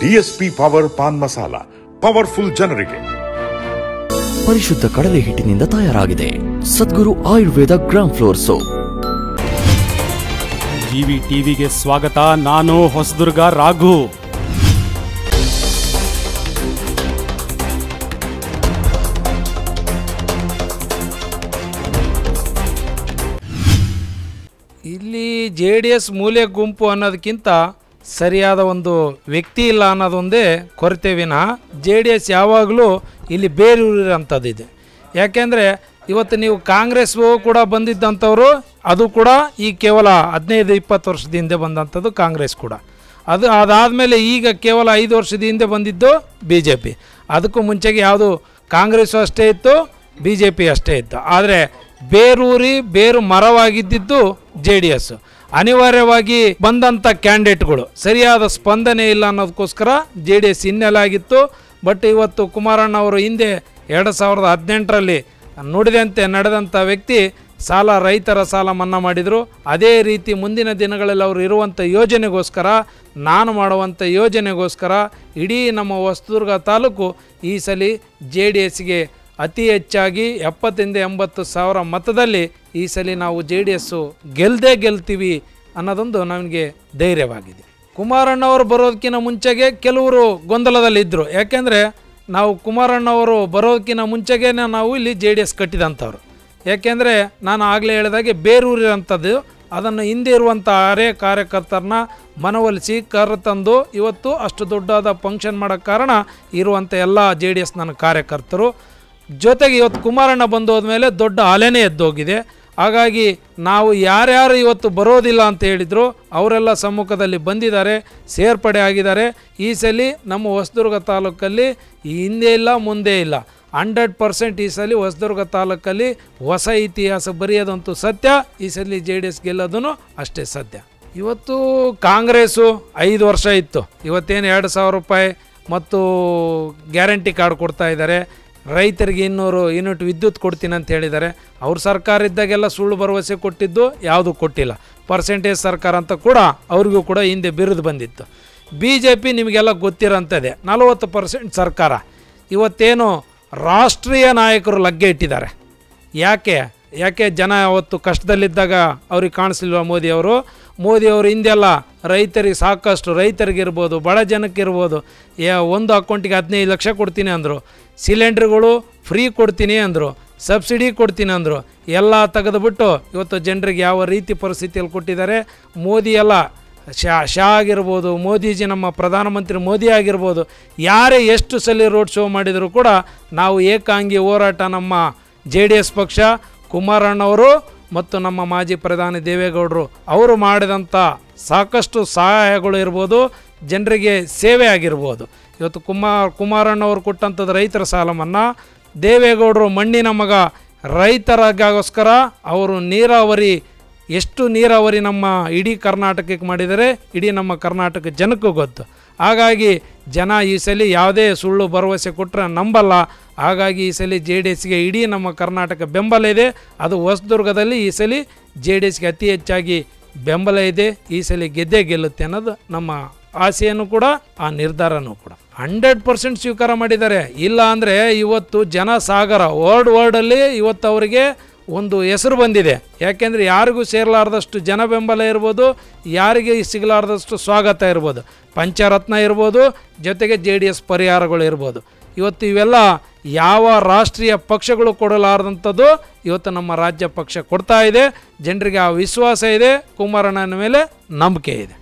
DSP power pan masala powerful ಜನರಿಗೆ. ಪರಿಶುದ್ಧ ಕಡಲೆ ಹಿಟ್ಟಿನಿಂದ ತಯಾರಾಗಿದೆ. Sadguru Ayurveda gram flour soap. GV ಟಿವಿಗೆ ಸ್ವಾಗತ ನಾನು ಹೊಸದುರ್ಗ ರಾಘು. ಇಲ್ಲಿ ಜೆ ಡಿ ಎಸ್ ಮೂಲೆ ಗುಂಪು ಅನ್ನೋದಕ್ಕಿಂತ ಸರಿಯಾದ ಒಂದು ವ್ಯಕ್ತಿ ಇಲ್ಲ ಅನ್ನೋದೊಂದೇ ಕೊರತೆ ವಿನಃ ಜೆ ಡಿ ಎಸ್ ಯಾವಾಗಲೂ ಇಲ್ಲಿ ಬೇರೂರಿರೋಂಥದ್ದಿದೆ. ಯಾಕೆಂದರೆ ಇವತ್ತು ನೀವು ಕಾಂಗ್ರೆಸ್ ಕೂಡ ಬಂದಿದ್ದಂಥವರು, ಅದು ಕೂಡ ಈ ಕೇವಲ ಹದಿನೈದು, ಇಪ್ಪತ್ತು ವರ್ಷದ ಹಿಂದೆ ಬಂದಂಥದ್ದು ಕಾಂಗ್ರೆಸ್ ಕೂಡ. ಅದು ಅದಾದಮೇಲೆ ಈಗ ಕೇವಲ ಐದು ವರ್ಷದ ಹಿಂದೆ ಬಂದಿದ್ದು ಬಿ ಜೆ ಪಿ. ಅದಕ್ಕೂ ಮುಂಚೆಗೆ ಯಾವುದು ಕಾಂಗ್ರೆಸ್ಸು ಅಷ್ಟೇ ಇತ್ತು, ಬಿ ಜೆ ಪಿ ಅಷ್ಟೇ ಇತ್ತು. ಆದರೆ ಬೇರೂರಿ, ಬೇರು ಮರವಾಗಿದ್ದಿದ್ದು ಜೆ ಡಿ ಎಸ್. ಅನಿವಾರ್ಯವಾಗಿ ಬಂದಂಥ ಕ್ಯಾಂಡಿಡೇಟ್ಗಳು. ಸರಿಯಾದ ಸ್ಪಂದನೆ ಇಲ್ಲ ಅನ್ನೋದಕ್ಕೋಸ್ಕರ ಜೆ ಡಿ ಎಸ್ ಹಿನ್ನೆಲೆ ಆಗಿತ್ತು ಬಟ್ ಇವತ್ತು ಕುಮಾರಣ್ಣ ಅವರು ಹಿಂದೆ ಎರಡು ಸಾವಿರದ ಹದಿನೆಂಟರಲ್ಲಿ ನುಡಿದಂತೆ ನಡೆದಂಥ ವ್ಯಕ್ತಿ ಸಾಲ, ರೈತರ ಸಾಲ ಮನ್ನಾ ಮಾಡಿದರು. ಅದೇ ರೀತಿ ಮುಂದಿನ ದಿನಗಳಲ್ಲಿ ಅವರು ಇರುವಂಥ ಯೋಜನೆಗೋಸ್ಕರ, ನಾನು ಮಾಡುವಂಥ ಯೋಜನೆಗೋಸ್ಕರ ಇಡೀ ನಮ್ಮ ಹೊಸದುರ್ಗ ತಾಲೂಕು ಈ ಸಲ ಜೆ ಡಿ ಎಸ್ಗೆ ಅತಿ ಹೆಚ್ಚಾಗಿ ಎಪ್ಪತ್ತರಿಂದ ಎಂಬತ್ತು ಸಾವಿರ ಮತದಲ್ಲಿ ಈ ಸಲ ನಾವು ಜೆ ಡಿ ಎಸ್ಸು ಗೆಲ್ಲದೆ ಗೆಲ್ತೀವಿ ಅನ್ನೋದೊಂದು ನಮಗೆ ಧೈರ್ಯವಾಗಿದೆ. ಕುಮಾರಣ್ಣವರು ಬರೋದಕ್ಕಿಂತ ಮುಂಚೆಗೆ ಕೆಲವರು ಗೊಂದಲದಲ್ಲಿದ್ದರು ಯಾಕೆಂದರೆ ನಾವು ಕುಮಾರಣ್ಣವರು ಬರೋದಕ್ಕಿಂತ ಮುಂಚೆಗೆ ನಾವು ಇಲ್ಲಿ ಜೆ ಡಿ ಎಸ್ ಕಟ್ಟಿದಂಥವ್ರು. ಯಾಕೆಂದರೆ ನಾನು ಆಗಲೇ ಹೇಳಿದಾಗೆ ಬೇರೂರಿರೋಂಥದ್ದು ಅದನ್ನು ಹಿಂದೆ ಇರುವಂಥ ಅರೆ ಕಾರ್ಯಕರ್ತರನ್ನ ಮನವೊಲಿಸಿ ಕರೆತಂದು ಇವತ್ತು ಅಷ್ಟು ದೊಡ್ಡದಾದ ಫಂಕ್ಷನ್ ಮಾಡೋಕ್ಕೆ ಕಾರಣ ಇರುವಂಥ ಎಲ್ಲ ಜೆ ಡಿ ಎಸ್ ನನ್ನ ಕಾರ್ಯಕರ್ತರು. ಜೊತೆಗೆ ಇವತ್ತು ಕುಮಾರಣ್ಣ ಬಂದು ಹೋದ್ಮೇಲೆ ದೊಡ್ಡ ಅಲೆನೇ ಎದ್ದೋಗಿದೆ. ಹಾಗಾಗಿ ನಾವು ಯಾರ್ಯಾರು ಇವತ್ತು ಬರೋದಿಲ್ಲ ಅಂತ ಹೇಳಿದರು, ಅವರೆಲ್ಲ ಸಮ್ಮುಖದಲ್ಲಿ ಬಂದಿದ್ದಾರೆ, ಸೇರ್ಪಡೆ ಆಗಿದ್ದಾರೆ. ಈ ಸಲ ನಮ್ಮ ಹೊಸದುರ್ಗ ತಾಲೂಕಲ್ಲಿ ಹಿಂದೆ ಇಲ್ಲ, ಮುಂದೆ ಇಲ್ಲ. ಹಂಡ್ರೆಡ್ ಪರ್ಸೆಂಟ್ ಈ ಸಲ ಹೊಸದುರ್ಗ ತಾಲೂಕಲ್ಲಿ ಹೊಸ ಇತಿಹಾಸ ಬರೆಯೋದಂತೂ ಸತ್ಯ, ಈ ಸಲ ಜೆ ಡಿ ಎಸ್ ಗೆಲ್ಲೋದೂ ಅಷ್ಟೇ ಸತ್ಯ. ಇವತ್ತು ಕಾಂಗ್ರೆಸ್ಸು ಐದು ವರ್ಷ ಇತ್ತು. ಇವತ್ತೇನು ಎರಡು ಸಾವಿರ ರೂಪಾಯಿ ಮತ್ತು ಗ್ಯಾರಂಟಿ ಕಾರ್ಡ್ ಕೊಡ್ತಾ ಇದ್ದಾರೆ. ರೈತರಿಗೆ ಇನ್ನೂರು ಯೂನಿಟ್ ವಿದ್ಯುತ್ ಕೊಡ್ತೀನಿ ಅಂತ ಹೇಳಿದ್ದಾರೆ. ಅವ್ರ ಸರ್ಕಾರ ಇದ್ದಾಗೆಲ್ಲ ಸುಳ್ಳು ಭರವಸೆ ಕೊಟ್ಟಿದ್ದು ಯಾವುದೂ ಕೊಟ್ಟಿಲ್ಲ. ಪರ್ಸೆಂಟೇಜ್ ಸರ್ಕಾರ ಅಂತ ಕೂಡ ಅವ್ರಿಗೂ ಕೂಡ ಹಿಂದೆ ಬಿರುದು ಬಂದಿತ್ತು. ಬಿ ಜೆ ಪಿ ನಿಮಗೆಲ್ಲ ಗೊತ್ತಿರೋಂಥದ್ದೇ. ನಲವತ್ತು ಪರ್ಸೆಂಟ್ ಸರ್ಕಾರ. ಇವತ್ತೇನು ರಾಷ್ಟ್ರೀಯ ನಾಯಕರು ಲಗ್ಗೆ ಇಟ್ಟಿದ್ದಾರೆ. ಯಾಕೆ? ಯಾಕೆ ಜನ ಅವತ್ತು ಕಷ್ಟದಲ್ಲಿದ್ದಾಗ ಅವ್ರಿಗೆ ಕಾಣಿಸ್ಲಿಲ್ವ ಮೋದಿಯವರು ಮೋದಿಯವರು ಹಿಂದೆಲ್ಲ ರೈತರಿಗೆ ಸಾಕಷ್ಟು ರೈತರಿಗಿರ್ಬೋದು, ಬಡ ಜನಕ್ಕಿರ್ಬೋದು ಒಂದು ಅಕೌಂಟಿಗೆ ಹದಿನೈದು ಲಕ್ಷ ಕೊಡ್ತೀನಿ ಅಂದರು. ಸಿಲಿಂಡ್ರ್ಗಳು ಫ್ರೀ ಕೊಡ್ತೀನಿ ಅಂದರು, ಸಬ್ಸಿಡಿ ಕೊಡ್ತೀನಿ ಅಂದರು, ಎಲ್ಲ ತೆಗೆದುಬಿಟ್ಟು ಇವತ್ತು ಜನರಿಗೆ ಯಾವ ರೀತಿ ಪರಿಸ್ಥಿತಿಯಲ್ಲಿ ಕೊಟ್ಟಿದ್ದಾರೆ, ಮೋದಿ ಎಲ್ಲ ಶಾ ಶಾ ಆಗಿರ್ಬೋದು, ಮೋದಿಜಿ ನಮ್ಮ ಪ್ರಧಾನಮಂತ್ರಿ ಮೋದಿ ಆಗಿರ್ಬೋದು, ಯಾರೇ ಎಷ್ಟು ಸಲ ರೋಡ್ ಶೋ ಮಾಡಿದರೂ ಕೂಡ ನಾವು ಏಕಾಂಗಿ ಹೋರಾಟ ನಮ್ಮ ಜೆ ಡಿ ಎಸ್ ಪಕ್ಷ, ಕುಮಾರಣ್ಣವರು ಮತ್ತು ನಮ್ಮ ಮಾಜಿ ಪ್ರಧಾನಿ ದೇವೇಗೌಡರು, ಅವರು ಮಾಡಿದಂಥ ಸಾಕಷ್ಟು ಸಹಾಯಗಳು ಇರ್ಬೋದು, ಜನರಿಗೆ ಸೇವೆ ಆಗಿರ್ಬೋದು. ಇವತ್ತು ಕುಮಾರ್ ಕುಮಾರಣ್ಣವರು ಕೊಟ್ಟಂಥದ್ದು ರೈತರ ಸಾಲ ಮನ್ನಾ ದೇವೇಗೌಡರು ಮಣ್ಣಿನ ಮಗ ರೈತರಿಗೋಸ್ಕರ ಅವರು ನೀರಾವರಿ, ಎಷ್ಟು ನೀರಾವರಿ ನಮ್ಮ ಇಡೀ ಕರ್ನಾಟಕಕ್ಕೆ ಮಾಡಿದರೆ ಇಡೀ ನಮ್ಮ ಕರ್ನಾಟಕ ಜನಕ್ಕೂ ಗೊತ್ತು. ಹಾಗಾಗಿ ಜನ ಈ ಸಲ ಯಾವುದೇ ಸುಳ್ಳು ಭರವಸೆ ಕೊಟ್ಟರೆ ನಂಬಲ್ಲ. ಹಾಗಾಗಿ ಈ ಸಲ ಜೆ ಡಿ ಎಸ್ಗೆ ಇಡೀ ನಮ್ಮ ಕರ್ನಾಟಕ ಬೆಂಬಲ ಇದೆ. ಅದು ಹೊಸದುರ್ಗದಲ್ಲಿ ಈ ಸಲ ಜೆ ಡಿ ಎಸ್ಗೆ ಅತಿ ಹೆಚ್ಚಾಗಿ ಬೆಂಬಲ ಇದೆ. ಈ ಸಲ ಗೆದ್ದೇ ಗೆಲ್ಲುತ್ತೆ ಅನ್ನೋದು ನಮ್ಮ ಆಸೆಯನ್ನು ಕೂಡ, ಆ ನಿರ್ಧಾರನೂ ಕೂಡ. ಹಂಡ್ರೆಡ್ ಪರ್ಸೆಂಟ್ ಸ್ವೀಕಾರ ಮಾಡಿದ್ದಾರೆ. ಇಲ್ಲ ಅಂದರೆ ಇವತ್ತು ಜನ ಸಾಗರ ವರ್ಲ್ಡ್ ವರ್ಲ್ಡಲ್ಲಿ ಇವತ್ತು ಅವರಿಗೆ ಒಂದು ಹೆಸರು ಬಂದಿದೆ. ಯಾಕೆಂದರೆ ಯಾರಿಗೂ ಸೇರಲಾರ್ದಷ್ಟು ಜನ ಬೆಂಬಲ ಇರ್ಬೋದು, ಯಾರಿಗೆ ಸಿಗಲಾರ್ದಷ್ಟು ಸ್ವಾಗತ ಇರ್ಬೋದು. ಪಂಚರತ್ನ ಇರ್ಬೋದು, ಜೊತೆಗೆ ಜೆ ಡಿ ಎಸ್ ಪರಿಹಾರಗಳು ಇರ್ಬೋದು. ಇವತ್ತು ಇವೆಲ್ಲ ಯಾವ ರಾಷ್ಟ್ರೀಯ ಪಕ್ಷಗಳು ಕೊಡಲಾರದಂಥದ್ದು ಇವತ್ತು ನಮ್ಮ ರಾಜ್ಯ ಪಕ್ಷ ಕೊಡ್ತಾ ಇದೆ. ಜನರಿಗೆ ಆ ವಿಶ್ವಾಸ ಇದೆ, ಕುಮಾರಣ್ಣನ ಮೇಲೆ ನಂಬಿಕೆ ಇದೆ.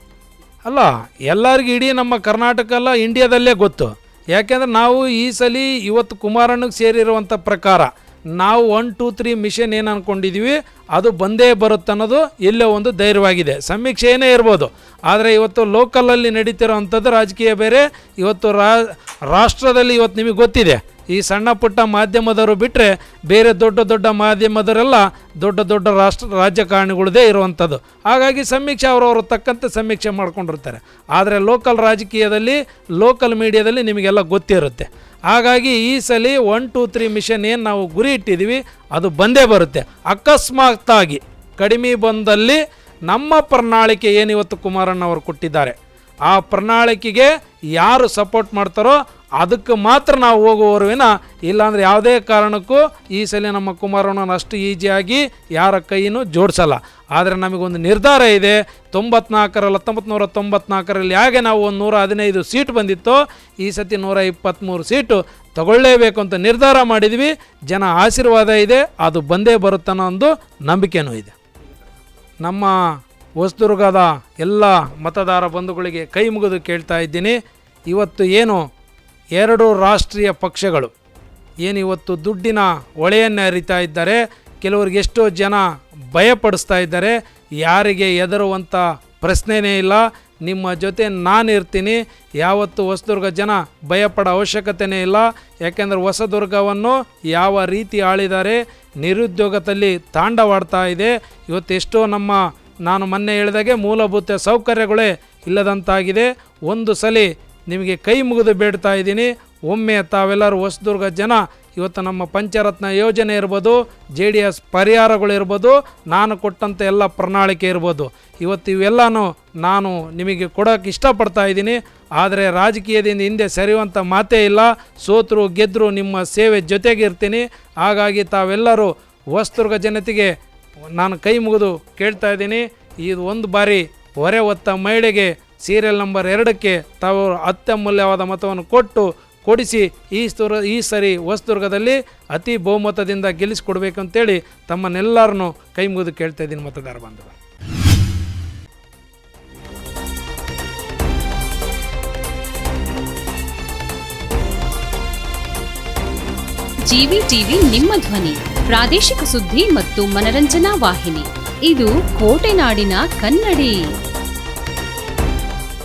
ಅಲ್ಲ, ಎಲ್ಲರಿಗೂ ಇಡೀ ನಮ್ಮ ಕರ್ನಾಟಕ ಅಲ್ಲ ಇಂಡಿಯಾದಲ್ಲೇ ಗೊತ್ತು. ಯಾಕೆಂದ್ರೆ ನಾವು ಈ ಸಲ ಇವತ್ತು ಕುಮಾರಣ್ಣಗೆ ಸೇರಿರುವಂಥ ಪ್ರಕಾರ ನಾವು ಒನ್ ಟೂ ತ್ರೀ ಮಿಷನ್ ಏನು ಅಂದ್ಕೊಂಡಿದ್ದೀವಿ ಅದು ಬಂದೇ ಬರುತ್ತೆ ಅನ್ನೋದು ಎಲ್ಲೋ ಒಂದು ಧೈರ್ಯವಾಗಿದೆ. ಸಮೀಕ್ಷೆ ಏನೇ ಇರ್ಬೋದು, ಆದರೆ ಇವತ್ತು ಲೋಕಲಲ್ಲಿ ನಡೀತಿರೋ ಅಂಥದ್ದು ರಾಜಕೀಯ ಬೇರೆ, ಇವತ್ತು ರಾಷ್ಟ್ರದಲ್ಲಿ ಇವತ್ತು ನಿಮಗೆ ಗೊತ್ತಿದೆ. ಈ ಸಣ್ಣ ಪುಟ್ಟ ಮಾಧ್ಯಮದವರು ಬಿಟ್ಟರೆ ಬೇರೆ ದೊಡ್ಡ ದೊಡ್ಡ ಮಾಧ್ಯಮದವರೆಲ್ಲ ದೊಡ್ಡ ದೊಡ್ಡ ರಾಷ್ಟ್ರ ರಾಜಕಾರಣಿಗಳದೇ ಇರುವಂಥದ್ದು. ಹಾಗಾಗಿ ಸಮೀಕ್ಷೆ ಅವರವರು ತಕ್ಕಂತೆ ಸಮೀಕ್ಷೆ ಮಾಡ್ಕೊಂಡಿರ್ತಾರೆ. ಆದರೆ ಲೋಕಲ್ ರಾಜಕೀಯದಲ್ಲಿ ಲೋಕಲ್ ಮೀಡಿಯಾದಲ್ಲಿ ನಿಮಗೆಲ್ಲ ಗೊತ್ತಿರುತ್ತೆ. ಹಾಗಾಗಿ ಈ ಸಲ ಒನ್ ಟೂ ತ್ರೀ ಮಿಷನ್ ಏನು ನಾವು ಗುರಿ ಇಟ್ಟಿದ್ದೀವಿ ಅದು ಬಂದೇ ಬರುತ್ತೆ. ಅಕಸ್ಮಾತ್ತಾಗಿ ಕಡಿಮೆ ಬಂದಲ್ಲಿ ನಮ್ಮ ಪ್ರಣಾಳಿಕೆ ಏನು ಇವತ್ತು ಕುಮಾರಣ್ಣ ಅವರು ಕೊಟ್ಟಿದ್ದಾರೆ? ಆ ಪ್ರಣಾಳಿಕೆಗೆ ಯಾರು ಸಪೋರ್ಟ್ ಮಾಡ್ತಾರೋ ಅದಕ್ಕೆ ಮಾತ್ರ ನಾವು ಹೋಗುವವರು ವಿನ ಇಲ್ಲಾಂದರೆ ಯಾವುದೇ ಕಾರಣಕ್ಕೂ ಈ ಸಲ ನಮ್ಮ ಕುಮಾರಣ್ಣನ ಅಷ್ಟು ಈಜಿಯಾಗಿ ಯಾರ ಕೈಯೂ ಜೋಡಿಸಲ್ಲ. ಆದರೆ ನಮಗೊಂದು ನಿರ್ಧಾರ ಇದೆ. ತೊಂಬತ್ನಾಲ್ಕರಲ್ಲಿ ಹತ್ತೊಂಬತ್ತು ನೂರ ತೊಂಬತ್ನಾಲ್ಕರಲ್ಲಿ ಹೇಗೆ ನಾವು ಒಂದು ನೂರ ಹದಿನೈದು ಸೀಟ್ ಬಂದಿತ್ತೋ. ಈ ಸತಿ ನೂರ ಇಪ್ಪತ್ತ್ಮೂರು ಸೀಟು ತಗೊಳ್ಳೇಬೇಕು ಅಂತ ನಿರ್ಧಾರ ಮಾಡಿದ್ವಿ. ಜನ ಆಶೀರ್ವಾದ ಇದೆ. ಅದು ಬಂದೇ ಬರುತ್ತನ್ನೋ ಒಂದು ನಂಬಿಕೆನೂ ಇದೆ. ನಮ್ಮ ಹೊಸದುರ್ಗದ ಎಲ್ಲ ಮತದಾರ ಬಂಧುಗಳಿಗೆ ಕೈ ಮುಗಿದು ಕೇಳ್ತಾ ಇದ್ದೀನಿ. ಇವತ್ತು ಏನು? ಎರಡು ರಾಷ್ಟ್ರೀಯ ಪಕ್ಷಗಳು. ಏನು ಇವತ್ತು ದುಡ್ಡಿನ ಹೊಳೆಯನ್ನು ಅರಿತಾ ಇದ್ದಾರೆ. ಕೆಲವರಿಗೆ ಎಷ್ಟೋ ಜನ ಭಯಪಡಿಸ್ತಾ ಇದ್ದಾರೆ. ಯಾರಿಗೆ ಹೆದರುವಂಥ ಪ್ರಶ್ನೆಯೇ ಇಲ್ಲ. ನಿಮ್ಮ ಜೊತೆ ನಾನು ಇರ್ತೀನಿ. ಯಾವತ್ತು ಹೊಸದುರ್ಗ ಜನ ಭಯಪಡೋ ಅವಶ್ಯಕತೆಯೇ ಇಲ್ಲ. ಯಾಕೆಂದರೆ ಹೊಸದುರ್ಗವನ್ನು ಯಾವ ರೀತಿ ಆಳಿದ್ದಾರೆ, ನಿರುದ್ಯೋಗದಲ್ಲಿ ತಾಂಡವಾಡ್ತಾ ಇದೆ. ಇವತ್ತು ಎಷ್ಟೋ ನಮ್ಮ ನಾನು ಮೊನ್ನೆ ಹೇಳಿದಾಗೆ ಮೂಲಭೂತ ಸೌಕರ್ಯಗಳೇ ಇಲ್ಲದಂತಾಗಿದೆ. ಒಂದು ಸಲ ನಿಮಗೆ ಕೈ ಮುಗಿದು ಬೇಡ್ತಾ ಇದ್ದೀನಿ. ಒಮ್ಮೆ ತಾವೆಲ್ಲರೂ ಹೊಸದುರ್ಗ ಜನ, ಇವತ್ತು ನಮ್ಮ ಪಂಚರತ್ನ ಯೋಜನೆ ಇರ್ಬೋದು, ಜೆ ಡಿ ಎಸ್ ಪರಿಹಾರಗಳಿರ್ಬೋದು ನಾನು ಕೊಟ್ಟಂಥ ಎಲ್ಲ ಪ್ರಣಾಳಿಕೆ ಇರ್ಬೋದು. ಇವತ್ತು ಇವೆಲ್ಲನೂ ನಾನು ನಿಮಗೆ ಕೊಡೋಕೆ ಇಷ್ಟಪಡ್ತಾ ಇದ್ದೀನಿ. ಆದರೆ ರಾಜಕೀಯದಿಂದ ಹಿಂದೆ ಸರಿಯುವಂಥ ಮಾತೇ ಇಲ್ಲ. ಸೋತರು ಗೆದ್ದರು ನಿಮ್ಮ ಸೇವೆ ಜೊತೆಗೆ ಇರ್ತೀನಿ. ಹಾಗಾಗಿ ತಾವೆಲ್ಲರೂ ಹೊಸದುರ್ಗ ಜನತೆಗೆ ನಾನು ಕೈ ಮುಗಿದು ಕೇಳ್ತಾ ಇದ್ದೀನಿ. ಇದು ಒಂದು ಬಾರಿ ಹೊರೆ ಹೊತ್ತ ಮಹಿಳೆಗೆ ಸೀರಿಯಲ್ ನಂಬರ್ ಎರಡಕ್ಕೆ ತಾವು ಅತ್ಯಮೂಲ್ಯವಾದ ಮತವನ್ನು ಕೊಟ್ಟು ಕೊಡಿಸಿ ಈ ಸ್ತುರ, ಈ ಸರಿ ಹೊಸದುರ್ಗದಲ್ಲಿ ಅತಿ ಬಹುಮತದಿಂದ ಗೆಲ್ಲಿಸಿಕೊಡ್ಬೇಕು ಅಂತೇಳಿ ತಮ್ಮನ್ನೆಲ್ಲರನ್ನು ಕೈ ಮುಗಿದು ಕೇಳ್ತಾ ಇದ್ದೀನಿ ಮತದಾರ ಬಂಧುಗಳು ಜಿವಿ ಟಿವಿ ನಿಮ್ಮ ಧ್ವನಿ. ಪ್ರಾದೇಶಿಕ ಸುದ್ದಿ ಮತ್ತು ಮನರಂಜನಾ ವಾಹಿನಿ. ಇದು ಕೋಟೆನಾಡಿನ ಕನ್ನಡಿ.